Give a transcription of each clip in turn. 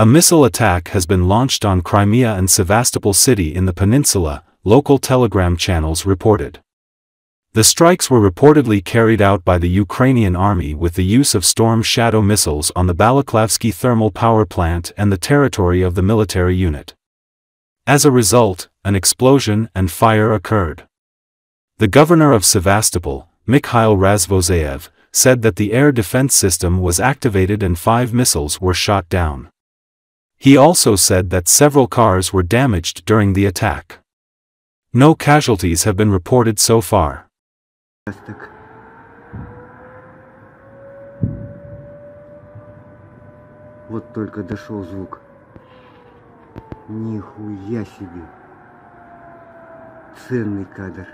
A missile attack has been launched on Crimea and Sevastopol city in the peninsula, local telegram channels reported. The strikes were reportedly carried out by the Ukrainian army with the use of Storm Shadow missiles on the Balaklavsky thermal power plant and the territory of the military unit. As a result, an explosion and fire occurred. The governor of Sevastopol, Mikhail Razvozayev, said that the air defense system was activated and five missiles were shot down. He also said that several cars were damaged during the attack. No casualties have been reported so far. участок. Вот только дошел звук. Нихуя себе. Ценный кадр.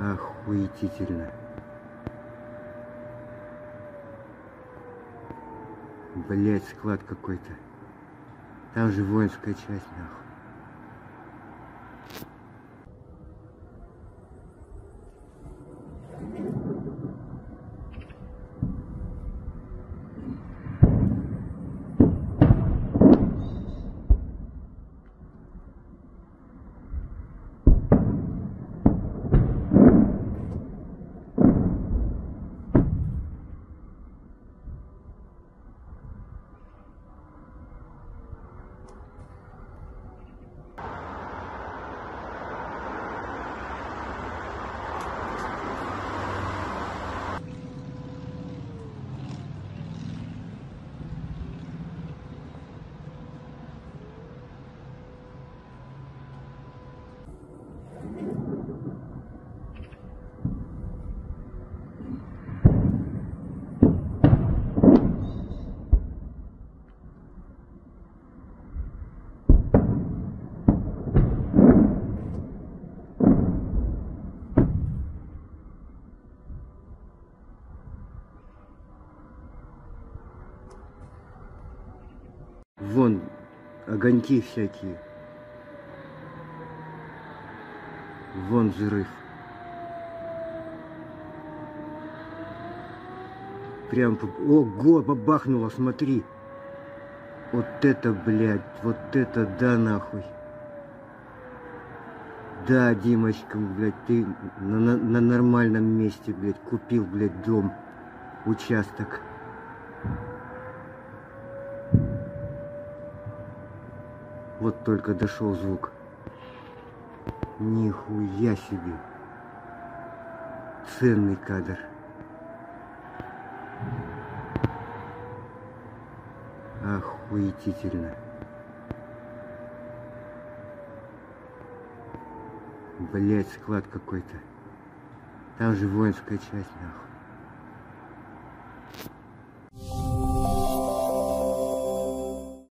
Охуетительно. Блять, склад какой-то. Там же воинская часть, нахуй. Вон огоньки всякие. Вон взрыв. Прям, ого, бабахнуло, смотри. Вот это, блядь, вот это да нахуй. Да, Димочка, блядь, ты на, на- на нормальном месте, блядь, купил, блядь, дом, участок. Вот только дошел звук. Нихуя себе. Ценный кадр. Охуетительно. Блять, склад какой-то. Там же воинская часть, нахуй.